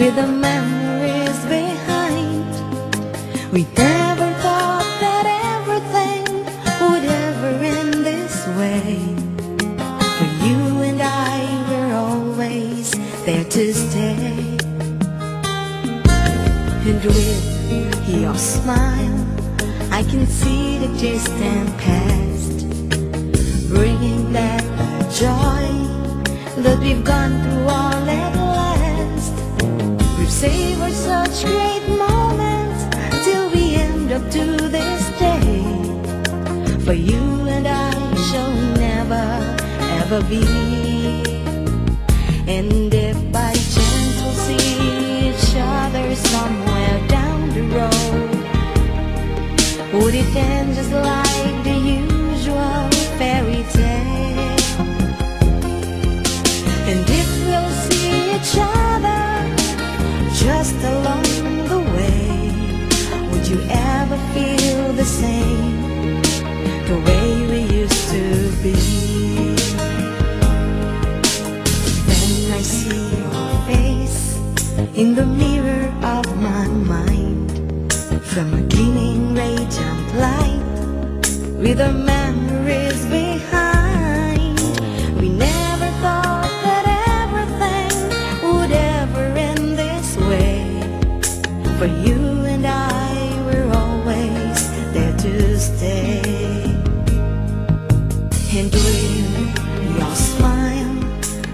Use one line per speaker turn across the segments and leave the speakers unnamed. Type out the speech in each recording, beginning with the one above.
with the memories behind. We never thought that everything would ever end this way. For you and I were always there to stay. And with your smile, I can see the distant past, bringing back the joy that we've gone through. We've such great moments till we end up to this day. For you and I shall never ever be. And if by chance we'll see each other somewhere down the road, would it end just like the way we used to be? Then I see your face in the mirror of my mind from a gleaming radiant light with the memories behind. We never thought that everything would ever end this way. For you and I stay. And with your smile,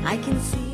I can see.